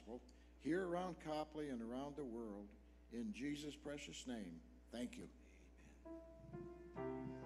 gospel here around Copley and around the world. In Jesus' precious name, thank you. Amen.